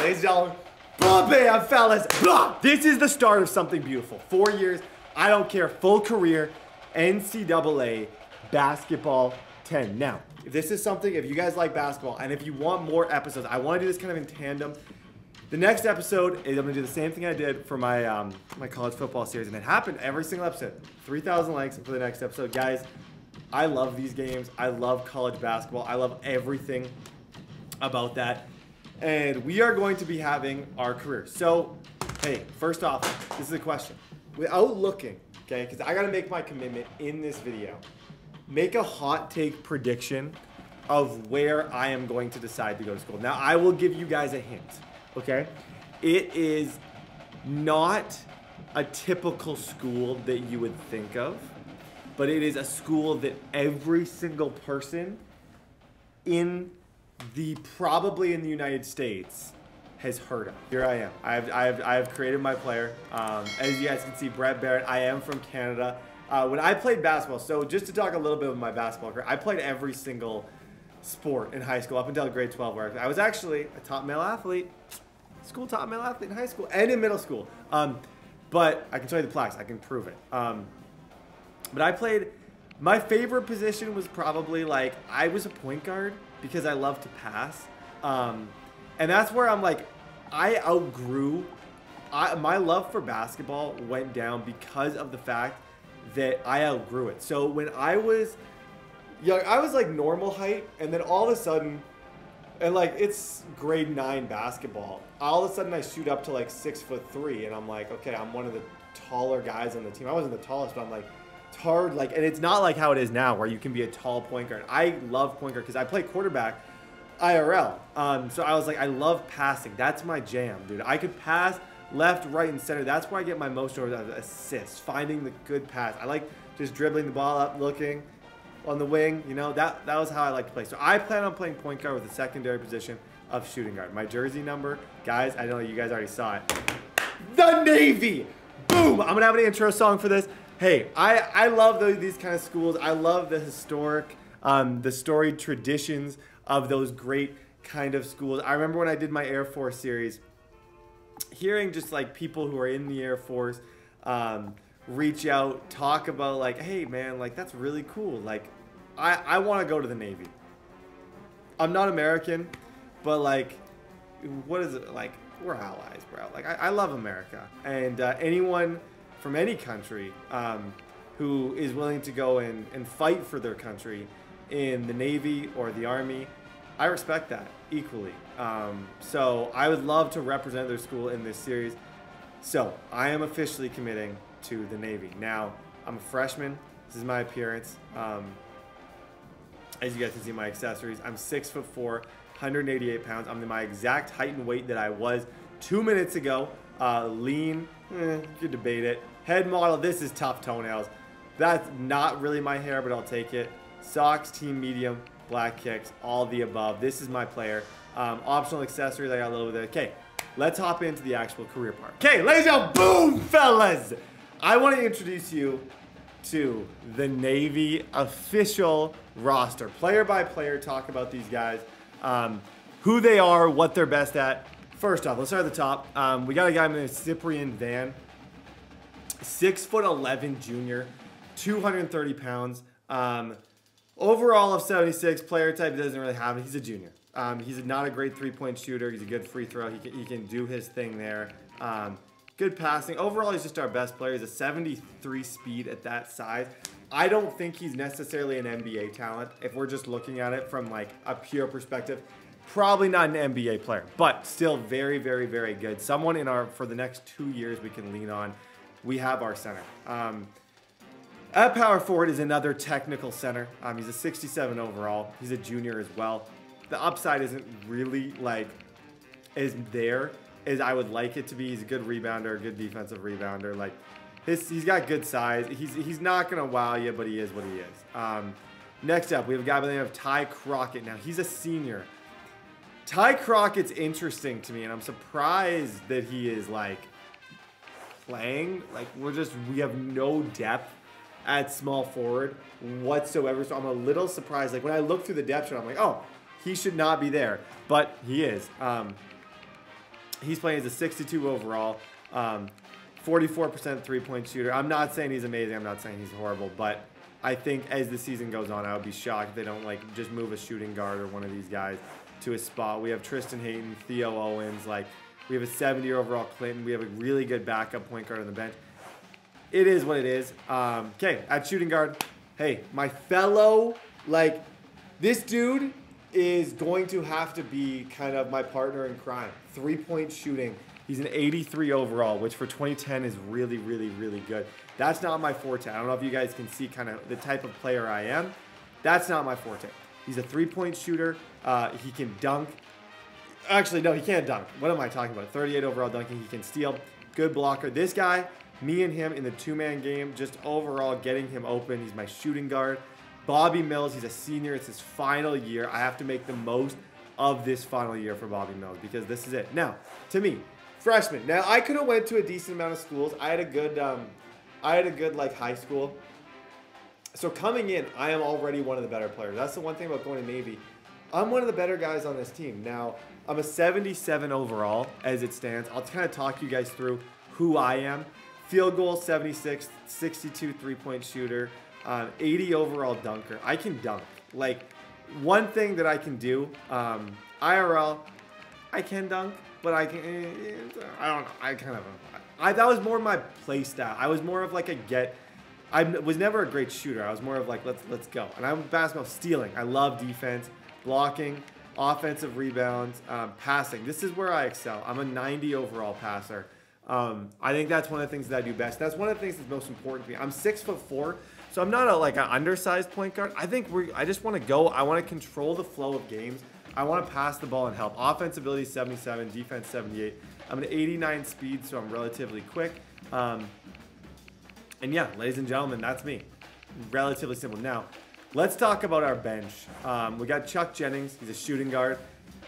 ladies and gentlemen, bam, fellas. Blah. This is the start of something beautiful. Four years, I don't care, full career, NCAA basketball 10. Now, if this is something, if you guys like basketball, and if you want more episodes, I want to do this kind of in tandem. The next episode is I'm gonna do the same thing I did for my um, my college football series, and it happened every single episode. 3,000 likes for the next episode, guys. I love these games. I love college basketball. I love everything about that. And we are going to be having our career. So, hey, first off, this is a question. Without looking, okay, because I got to make my commitment in this video, make a hot take prediction of where I am going to decide to go to school. Now, I will give you guys a hint, okay? It is not a typical school that you would think of but it is a school that every single person in the probably in the United States has heard of. Here I am. I have, I have, I have created my player. Um, as you guys can see, Brett Barrett. I am from Canada. Uh, when I played basketball, so just to talk a little bit of my basketball career, I played every single sport in high school up until grade 12, where I was actually a top male athlete, school top male athlete in high school and in middle school. Um, but I can show you the plaques. I can prove it. Um, but I played. My favorite position was probably like I was a point guard because I love to pass, um, and that's where I'm like, I outgrew. I, my love for basketball went down because of the fact that I outgrew it. So when I was young, I was like normal height, and then all of a sudden, and like it's grade nine basketball. All of a sudden, I shoot up to like six foot three, and I'm like, okay, I'm one of the taller guys on the team. I wasn't the tallest, but I'm like, hard, like, and it's not like how it is now where you can be a tall point guard. I love point guard because I play quarterback IRL. Um, so I was like, I love passing. That's my jam, dude. I could pass left, right, and center. That's where I get my most of assists, finding the good pass. I like just dribbling the ball up, looking on the wing. You know, that, that was how I like to play. So I plan on playing point guard with the secondary position of shooting guard. My jersey number, guys, I know you guys already saw it. The Navy! Boom! I'm to have an intro song for this hey, I, I love the, these kind of schools. I love the historic, um, the storied traditions of those great kind of schools. I remember when I did my Air Force series, hearing just like people who are in the Air Force um, reach out, talk about like, hey man, like that's really cool. Like, I, I want to go to the Navy. I'm not American, but like, what is it like? We're allies, bro. Like, I, I love America, and uh, anyone from any country um, who is willing to go and, and fight for their country in the Navy or the Army. I respect that equally. Um, so I would love to represent their school in this series. So I am officially committing to the Navy. Now, I'm a freshman. This is my appearance. Um, as you guys can see, my accessories. I'm six foot four, 188 pounds. I'm my exact height and weight that I was two minutes ago. Uh, lean, eh, you could debate it. Head model, this is tough toenails. That's not really my hair, but I'll take it. Socks, team medium, black kicks, all the above. This is my player. Um, optional accessories, I got a little bit of Okay, let's hop into the actual career part. Okay, ladies and boom, fellas! I want to introduce you to the Navy official roster. Player by player, talk about these guys, um, who they are, what they're best at. First off, let's start at the top. Um, we got a guy named Cyprian Van. Six foot 11 junior, 230 pounds. Um, overall of 76, player type doesn't really have it. He's a junior. Um, he's not a great three point shooter. He's a good free throw. He can, he can do his thing there. Um, good passing. Overall, he's just our best player. He's a 73 speed at that size. I don't think he's necessarily an NBA talent if we're just looking at it from like a pure perspective. Probably not an NBA player, but still very, very, very good. Someone in our for the next two years we can lean on we have our center. Um, at power forward is another technical center. Um, he's a 67 overall. He's a junior as well. The upside isn't really like as there as I would like it to be. He's a good rebounder, a good defensive rebounder. Like his, he's got good size. He's he's not gonna wow you, but he is what he is. Um, next up, we have a guy by the name of Ty Crockett. Now he's a senior. Ty Crockett's interesting to me, and I'm surprised that he is like playing. Like we're just we have no depth at small forward whatsoever. So I'm a little surprised. Like when I look through the depth chart, I'm like, oh, he should not be there, but he is. Um, He's playing as a 62 overall, um, 44% three-point shooter. I'm not saying he's amazing. I'm not saying he's horrible, but I think as the season goes on, I would be shocked if they don't like just move a shooting guard or one of these guys to a spot. We have Tristan Hayton, Theo Owens, like we have a 70 overall Clinton. We have a really good backup point guard on the bench. It is what it is. Um, okay, at shooting guard, hey, my fellow, like, this dude is going to have to be kind of my partner in crime. Three point shooting. He's an 83 overall, which for 2010 is really, really, really good. That's not my forte. I don't know if you guys can see kind of the type of player I am. That's not my forte. He's a three point shooter. Uh, he can dunk. Actually, no, he can't dunk. What am I talking about? 38 overall dunking. He can steal. Good blocker. This guy, me and him in the two man game, just overall getting him open. He's my shooting guard. Bobby Mills, he's a senior. It's his final year. I have to make the most of this final year for Bobby Mills because this is it. Now, to me, freshman. Now, I could have went to a decent amount of schools. I had a good, um, I had a good like high school. So coming in, I am already one of the better players. That's the one thing about going to Navy. I'm one of the better guys on this team. Now, I'm a 77 overall as it stands. I'll kind of talk you guys through who I am. Field goal 76, 62 three point shooter, um, 80 overall dunker. I can dunk. Like, one thing that I can do, um, IRL, I can dunk, but I can, eh, I don't know. I kind of, I, that was more my play style. I was more of like a get, I was never a great shooter. I was more of like, let's let's go. And I'm basketball stealing. I love defense, blocking, offensive rebounds, um, passing. This is where I excel. I'm a 90 overall passer. Um, I think that's one of the things that I do best. That's one of the things that's most important to me. I'm six foot four, so I'm not a, like an undersized point guard. I think we I just want to go. I want to control the flow of games. I want to pass the ball and help. Offensive ability 77, defense 78. I'm an 89 speed, so I'm relatively quick. Um, and yeah, ladies and gentlemen, that's me. Relatively simple. Now, let's talk about our bench. Um, we got Chuck Jennings. He's a shooting guard.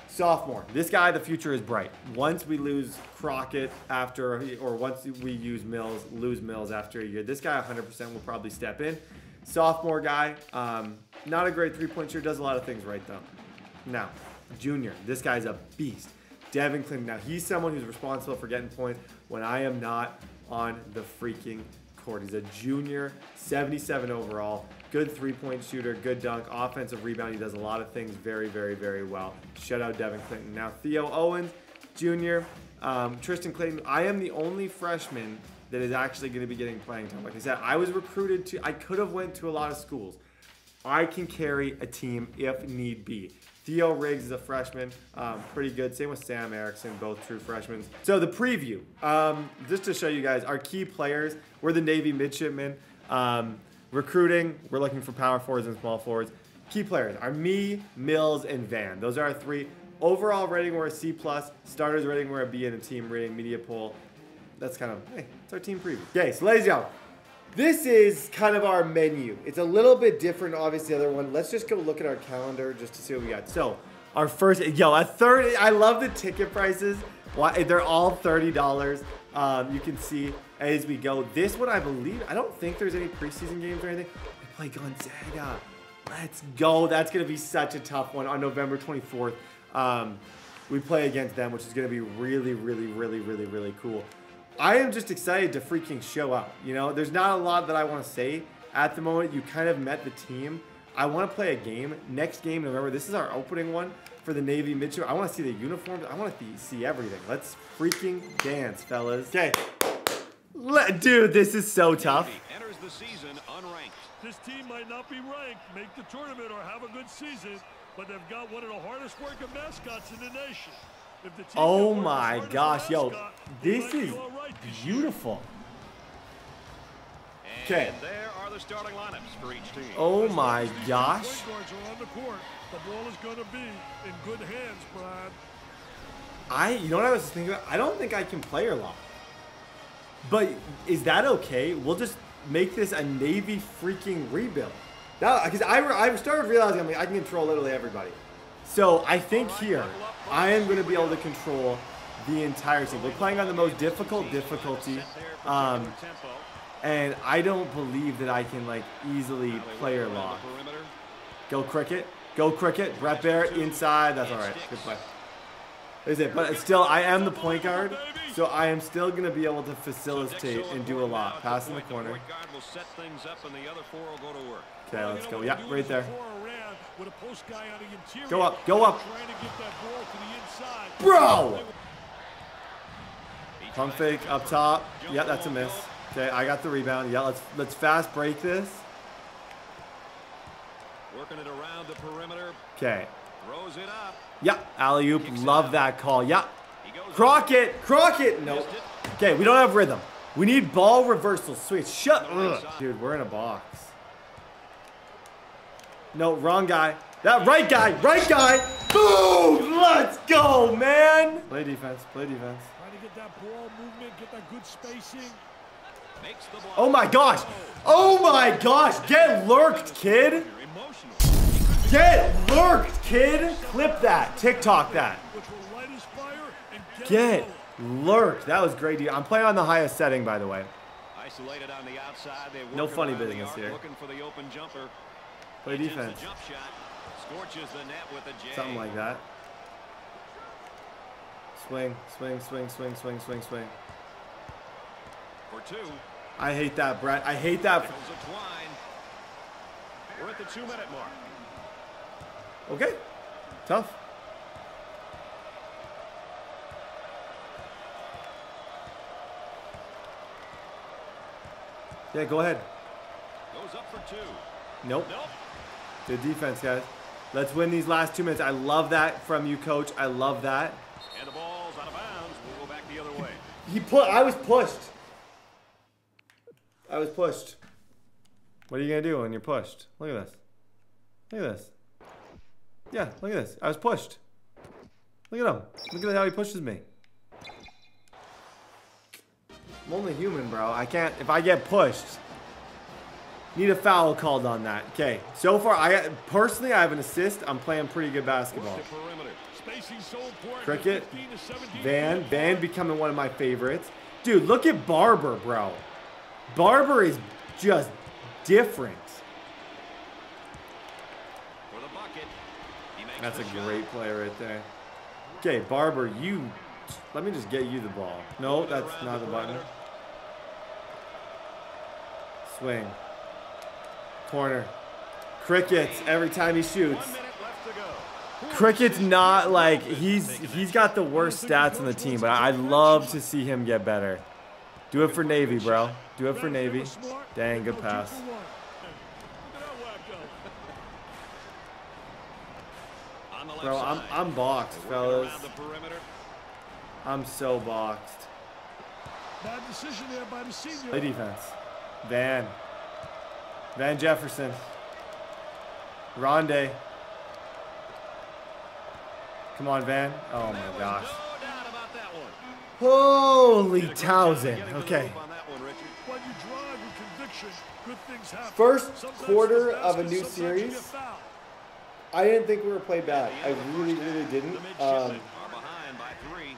Sophomore. This guy, the future is bright. Once we lose Crockett after, or once we use Mills, lose Mills after a year, this guy 100% will probably step in. Sophomore guy, um, not a great three-point shooter, does a lot of things right though. Now, junior. This guy's a beast. Devin Clinton. Now, he's someone who's responsible for getting points when I am not on the freaking court. He's a junior, 77 overall, good three-point shooter, good dunk, offensive rebound. He does a lot of things very, very, very well. Shout out Devin Clinton. Now Theo Owens, junior, um, Tristan Clayton. I am the only freshman that is actually going to be getting playing time. Like I said, I was recruited to. I could have went to a lot of schools. I can carry a team if need be. Theo Riggs is a freshman, um, pretty good. Same with Sam Erickson, both true freshmen. So the preview, um, just to show you guys, our key players, we're the Navy midshipmen. Um, recruiting, we're looking for power forwards and small forwards. Key players are me, Mills, and Van. Those are our three. Overall rating, we're a C+. plus. Starters rating, we're a B in the team rating, media poll. That's kind of, hey, it's our team preview. Okay, so ladies and gentlemen, this is kind of our menu. It's a little bit different, obviously, the other one. Let's just go look at our calendar just to see what we got. So, our first, yo, a third, I love the ticket prices. Why They're all $30. Um, you can see as we go. This one, I believe, I don't think there's any preseason games or anything. We play Gonzaga. Let's go. That's going to be such a tough one on November 24th. Um, we play against them, which is going to be really, really, really, really, really cool. I am just excited to freaking show up. You know, there's not a lot that I want to say at the moment. You kind of met the team. I want to play a game. Next game, November. This is our opening one for the Navy Mitchell. I want to see the uniforms. I want to see everything. Let's freaking dance, fellas. Okay. Dude, this is so tough. Enters the season unranked. This team might not be ranked, make the tournament, or have a good season, but they've got one of the hardest working mascots in the nation. Oh my gosh, yo, this is beautiful. Okay. There are the starting lineups for each team. Oh my gosh. The ball is going to be in good hands, Brad. I, you know what I was thinking about? I don't think I can player lock. But is that okay? We'll just make this a Navy freaking rebuild. Because I, I started realizing I, mean, I can control literally everybody. So I think here, I am going to be able to control the entire team. We're playing on the most difficult difficulty. Um, and I don't believe that I can like easily player lock. Go Crockett. Go Crockett. Brett Barrett inside. That's all right. Good play. Is it? But still, I am the point guard, so I am still going to be able to facilitate and do a lot. Pass in the corner. Okay, let's go. Yeah, right there. Go up, go up. Bro! Pump fake up top. Yeah, that's a miss. Okay, I got the rebound. Yeah, let's let's fast break this. Working it around the perimeter. Okay. Throws it up. Yeah, alley oop. Love that call. Yeah. Crockett, Crockett. No. Okay, we don't have rhythm. We need ball reversal switch. Shut up. Dude, we're in a box. No, wrong guy. That right guy, right guy. Boom! Let's go, man. Play defense, play defense. Trying to get that ball movement, get that good spacing. Makes the Oh my gosh. Oh my gosh. Get lurked, kid. Get lurked, kid. Clip that. TikTok that. Which will light his fire and get, Get it going. lurked. That was great. I'm playing on the highest setting, by the way. Isolated on the outside. No funny business here. Looking for the open jumper. Play defense. Jump shot. Scorches the net with a J. Something like that. Swing, swing, swing, swing, swing, swing, swing. For two. I hate that, Brett. I hate that. Michaels a twine. We're at the two-minute mark. Okay. Tough. Yeah, go ahead. Goes up for two. Nope. Nope. Good defense, guys. Let's win these last two minutes. I love that from you, coach. I love that. And the ball's out of bounds. We'll go back the other way. He put. I was pushed. I was pushed. What are you gonna do when you're pushed? Look at this. Look at this. Yeah, look at this. I was pushed. Look at him. Look at how he pushes me. I'm only human, bro. I can't. If I get pushed, need a foul called on that. Okay. So far, I personally I have an assist. I'm playing pretty good basketball. The perimeter. Spacing so important. Crockett, 15 to 17 Van, Van becoming one of my favorites. Dude, look at Barber, bro. Barber is just different. For the bucket. He makes That's a great play right there. Okay, Barber, you. Let me just get you the ball. No, that's not the button. Swing. Corner. Crickets every time he shoots. Crockett's not like he's he's got the worst stats on the team, but I'd love to see him get better. Do it for Navy, bro. Do it for Navy. Dang, good pass. Look at that wacko. On the left Bro, I'm. I'm boxed, fellas. around the perimeter. I'm so boxed. Bad decision there by the senior. Play defense. Van. Van Jefferson. Rondé. Come on, Van. Oh my gosh. No doubt about that one. Holy Did a good job Townsend. getting the Okay. move on that one, Richard. When you drive with conviction, good things happen. First quarter of a new series. Get fouled. I didn't think we were played bad. I really, really didn't. The midshipmen Um, behind by three.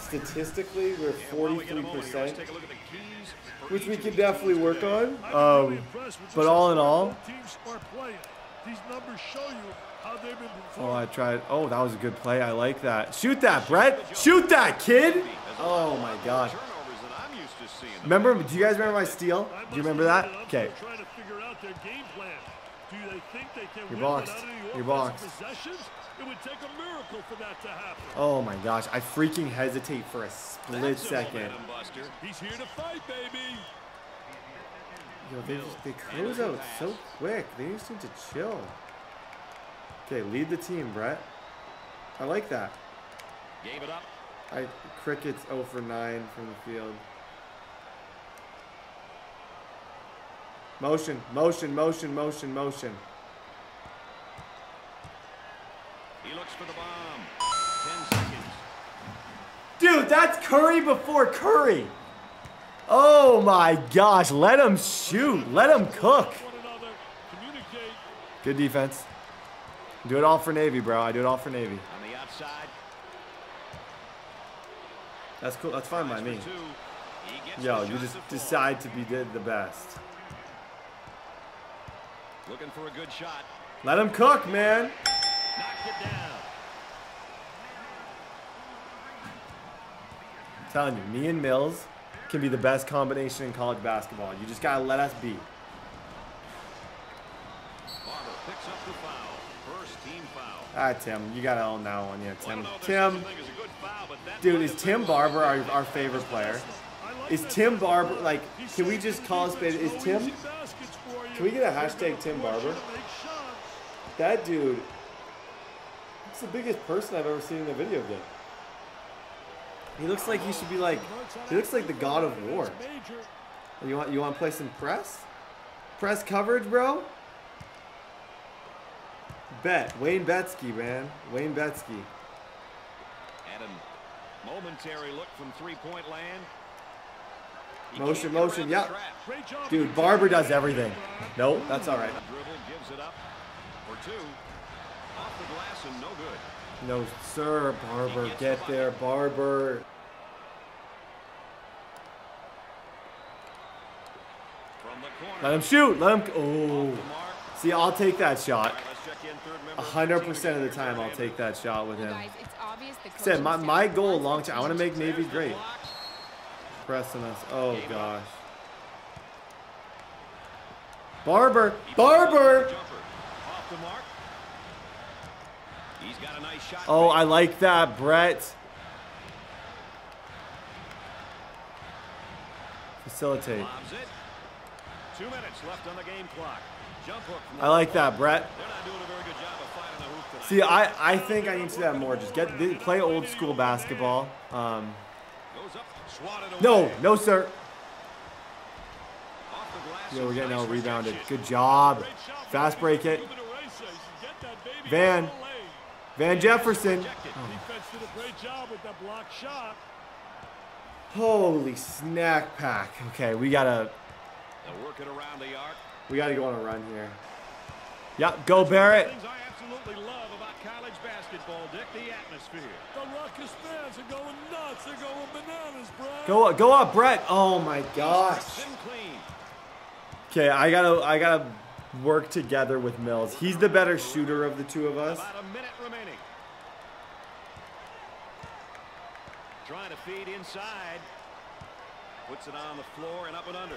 statistically, we're And while we get a moment here, let's 43%, take a look at the keys for which we of can definitely work on. I've been really Um, but all in all, teams are playing. These numbers show you how they've oh. I tried. Oh, that was a good play. I like that. Shoot that, Brett. Shoot that, kid. Oh my gosh. Turnovers that I'm used to seeing. Remember? Do you guys remember my steal? Do you remember that? Okay. You're boxed. without any You're boxed. possessions? It would take a miracle for that to happen. Oh my gosh. I freaking hesitate for a split That's second. momentum buster. He's here to fight, baby. Yo, they just they close out so quick. They just need to chill. Okay, lead the team, Brett. I like that. Gave it up. I crickets 0 for 9 from the field. Motion, motion, motion, motion, motion. He looks for the bomb. Ten seconds. Dude, that's Curry before Curry. Oh my gosh, let him shoot. Let him cook. One another, communicate. Good defense. Do it all for Navy, bro. I do it all for Navy. On the outside. That's cool. That's fine by me. for two. He gets Yo, you just decide to be the best. Looking for a good shot. Let him cook, man. Knocked it down. I'm telling you, me and Mills can be the best combination in college basketball. You just gotta let us be. Barber picks up the foul. First team foul. Ah, Tim, you gotta own that one, yeah, Tim. don't know if there's Tim, such a thing as a good foul, but that dude, is Tim Barber our, our favorite player? Is Tim. Barber like? Can we just call a spade? Is Tim? Can we get a hashtag Tim Barber? That dude. He's the biggest person I've ever seen in a video game. He looks like he should be like. He looks like the god of war. You want you want to play some press? Press coverage, bro. Bet Wayne Betsky, man. Wayne Betsky. And a momentary look from three-point land. He Motion, motion, around yeah. the trap. Great job. Dude, Barber does everything. Nope, that's all right. Dribble gives it up for two. Off the glass and no sir, Barber. Get there, Barber. From the corner. Let him shoot. Let him. Oh. See, I'll take that shot. All right, let's check in third member A 100% of the time, I'll take that shot with him. Guys, it's obvious the Said my, my goal long the term. I want to make Navy great. Pressing us. Oh gosh. Barber. Barber. Off the mark. He's got a nice shot. Oh. I like that, Brett. Facilitate. Two minutes left on the game clock. Jump hook. I like that, Brett. They're not doing a very good job of finding a hoop tonight. See, I, I think I need to do that more. Just get play old school basketball. Um, Goes up, swatted away. no, no, sir. Off the glass Yeah, we're getting out rebounded. Good job. Fast break it. Ruben Araiza, you get that baby Van. all. Van Jefferson. Rejected. Oh. Defense did a great job with that block shot. Holy snack pack. Okay, we gotta work it around the arc. we gotta go on a run here. Yep, go Barrett. Things I absolutely love about college basketball, Dick, the atmosphere. The Ruckus fans are going nuts. They're going bananas, bro. Go up, go up, Brett. Oh my gosh. Okay, I gotta I gotta work together with Mills. He's the better shooter of the two of us. About a minute remaining. Trying to feed inside. Puts it on the floor and up and under.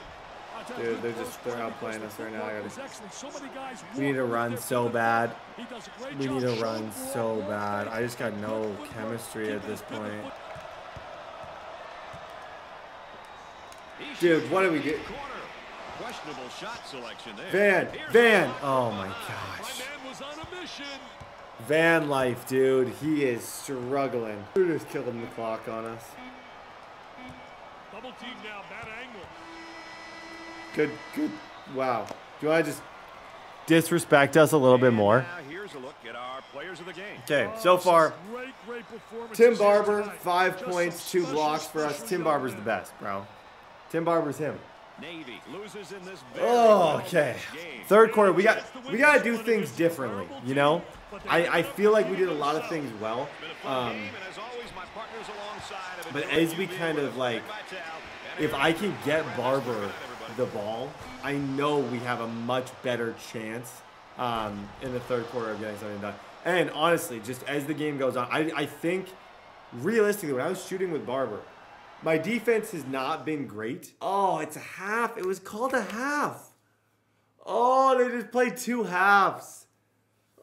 That's a Dude, they're just- they're play outplaying us right now. I gotta- was excellent. So many guys We need to run so bad. He does a great We need to run so bad. I just got no chemistry at this point. foot- He Dude, what do from we get? Questionable shot selection there. Van, Van. Oh my My gosh. man was on a mission. Van life, dude. He is struggling. We're just killing the clock on us. Double team now, bad angle. Good, good. Wow. Do you want to just disrespect us a little bit more? Here's a look at our players of the game. Okay, Oh, so far, great, great Tim Barber, tonight. five Just points, some two blocks for us. Tim Barber's the best, bro. Tim Barber's him. Navy loses in this very Oh, okay. game. Third quarter, we got we gotta do things differently. You know, I I feel like we did a lot of things well. Been a fun Um, game, and as always, my partners alongside have but as we kind of like, Greg Vitale and if I can get Barber Good night, everybody. The ball, I know we have a much better chance um, in the third quarter of getting something done. And honestly, just as the game goes on, I, I think realistically, when I was shooting with Barber, my defense has not been great. Oh, it's a half. It was called a half. Oh, they just played two halves.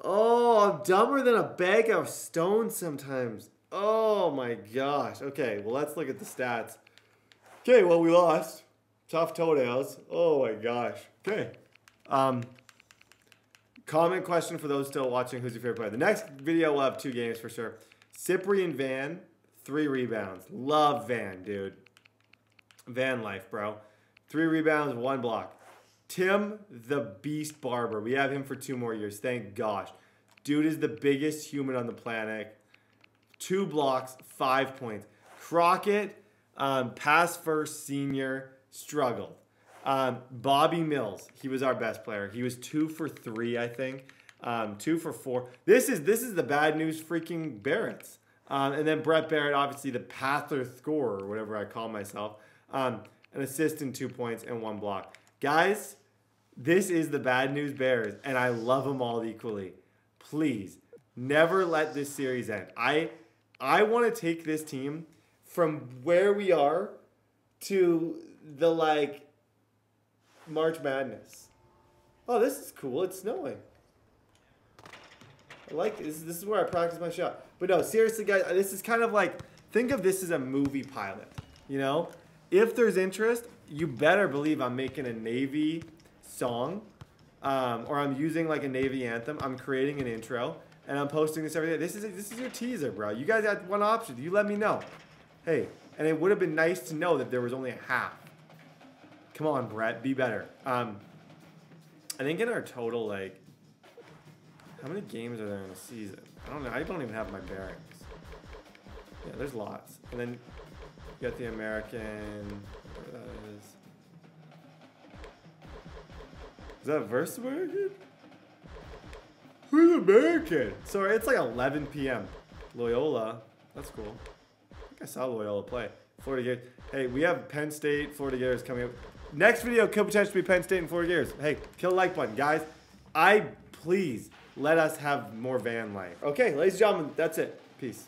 Oh, I'm dumber than a bag of stones sometimes. Oh my gosh. Okay, well, let's look at the stats. Okay, well, we lost. Tough toenails. Oh my gosh. Okay. Um, comment question for those still watching who's your favorite player. The next video will have two games for sure. Cyprian Van, three rebounds. Love Van, dude. Van life, bro. Three rebounds, one block. Tim the Beast Barber. We have him for two more years. Thank gosh. Dude is the biggest human on the planet. Two blocks, five points. Crockett, um, pass first senior, struggled. Um, Bobby Mills, he was our best player. He was two for three, I think. Um, two for four. This is this is the bad news freaking Barrett's. Um, and then Brett Barrett, obviously the Pather scorer, or whatever I call myself. Um, an assist and two points and one block. Guys, this is the bad news Bears, and I love them all equally. Please, never let this series end. I I want to take this team from where we are to the like March Madness. Oh, this is cool. It's snowing. I like this. This is where I practice my shot. But no, seriously, guys, this is kind of like think of this as a movie pilot. You know, if there's interest, you better believe I'm making a Navy song, um, or I'm using like a Navy anthem. I'm creating an intro, and I'm posting this every day. This is this is your teaser, bro. You guys had one option. You let me know. Hey, and it would have been nice to know that there was only a half. Come on, Brett, be better. Um, I think in our total, like, how many games are there in a season? I don't know. I don't even have my bearings. Yeah, there's lots. And then you got the American. That is. Is that versus American? Who's American? Sorry, it's like 11 p.m. Loyola. That's cool. I think I saw Loyola play. Florida Gators. Hey, we have Penn State, Florida Gators coming up. Next video could potentially be Penn State in four years. Hey, kill the like button, guys. I please let us have more van life. Okay, ladies and gentlemen, that's it. Peace.